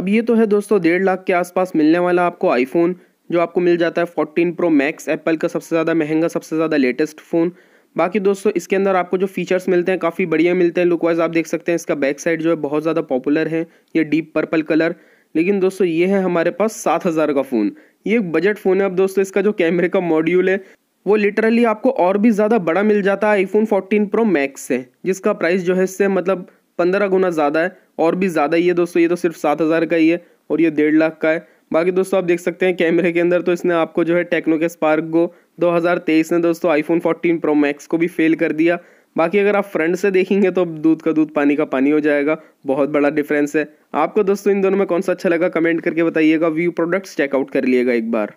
अब ये तो है दोस्तों, डेढ़ लाख के आसपास मिलने वाला आपको आईफोन जो आपको मिल जाता है फोर्टीन प्रो मैक्स एप्पल का सबसे ज़्यादा महँगा, सबसे ज़्यादा लेटेस्ट फ़ोन बाकी दोस्तों, इसके अंदर आपको जो फीचर्स मिलते हैं, काफ़ी बढ़िया मिलते हैं। लुक वाइज आप देख सकते हैं, इसका बैक साइड जो है बहुत ज़्यादा पॉपुलर है, ये डीप पर्पल कलर लेकिन दोस्तों, ये है हमारे पास सात हज़ार का फ़ोन ये एक बजट फ़ोन है। अब दोस्तों, इसका जो कैमरे का मॉड्यूल है, वो लिटरली आपको और भी ज़्यादा बड़ा मिल जाता है आईफोन 14 प्रो मैक्स से, जिसका प्राइस जो है इससे मतलब पंद्रह गुना ज़्यादा है, और भी ज़्यादा ही है दोस्तों, ये तो सिर्फ़ सात हज़ार का ही है, और ये डेढ़ लाख का है। बाकी दोस्तों, आप देख सकते हैं कैमरे के अंदर तो इसने आपको जो है टेक्नो के स्पार्क गो 2023 ने दोस्तों आईफोन 14 प्रो मैक्स को भी फेल कर दिया। बाकी अगर आप फ्रंट से देखेंगे तो दूध का दूध, पानी का पानी हो जाएगा, बहुत बड़ा डिफरेंस है। आपको दोस्तों, इन दोनों में कौन सा अच्छा लगा कमेंट करके बताइएगा। व्यू प्रोडक्ट्स चेकआउट कर लिएगा एक बार।